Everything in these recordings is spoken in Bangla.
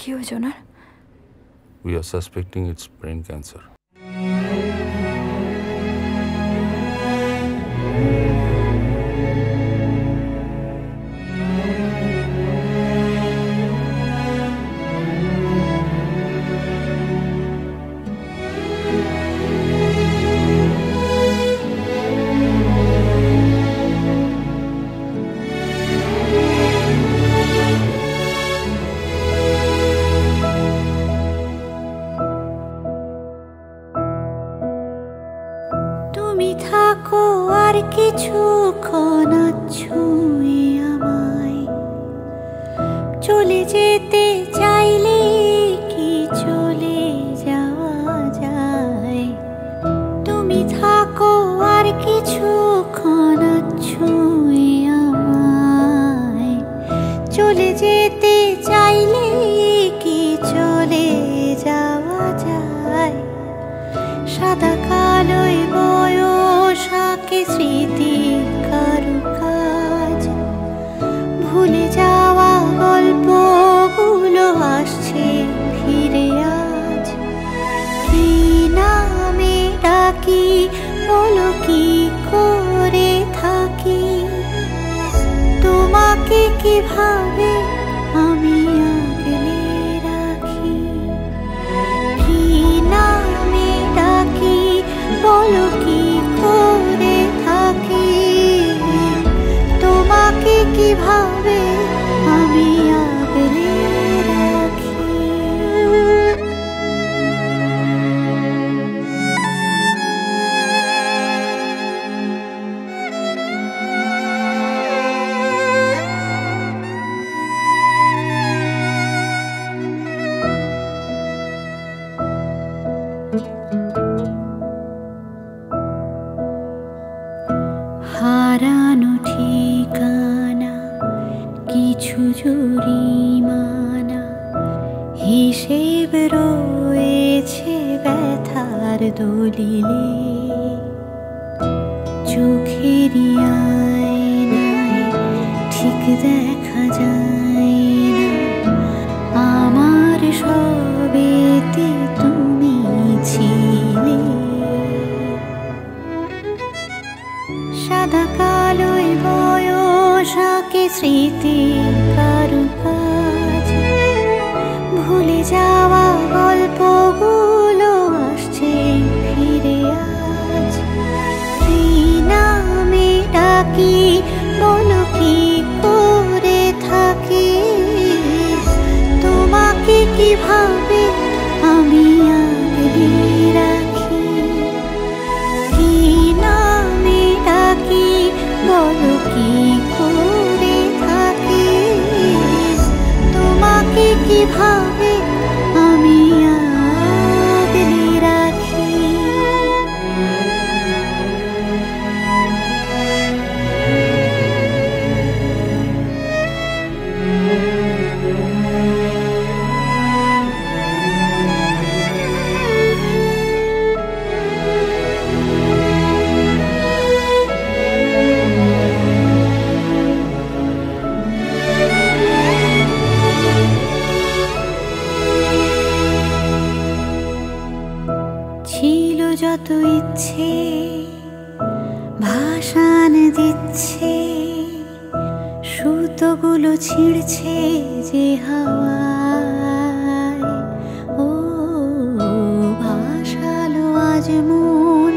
accused, Your Honor? We are suspecting it's brain cancer. আর কিছুক্ষণ ছুঁয়ে আমায় ভুলে যাওয়া গল্পগুলো আসছে ফিরে আজ। কি নামে ডাকি, বলো কি করে থাকি? তোমাকে কীভাবে আমি রাখি? কি ডাকি, বলো কি করে থাকি? তোমাকে কীভাবে কিছু জরিমানা হিসেব রয়েছে ব্যথার দলিলে। আয়নায় ঠিক দেখা যায় না। আমার সবেতে তুমি ছিলে। সাদা কালোয় বয়সাকে স্মৃতি কীভাবে ইচ্ছে ভাসান দিচ্ছি সুতোগুলো ছিঁড়ছে যে হাওয়ায়। ও ভাসালো আজ মন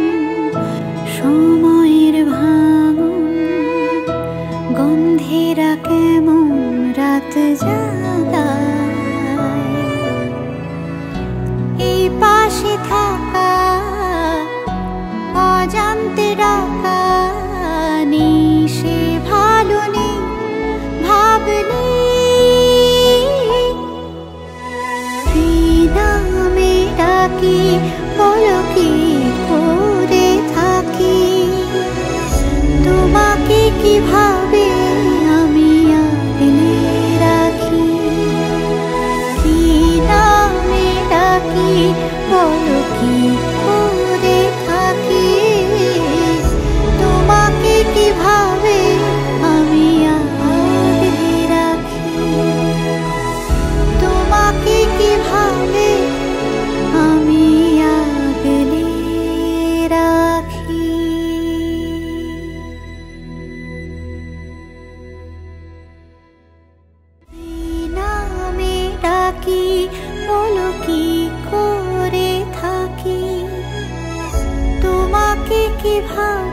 কি কীভাবে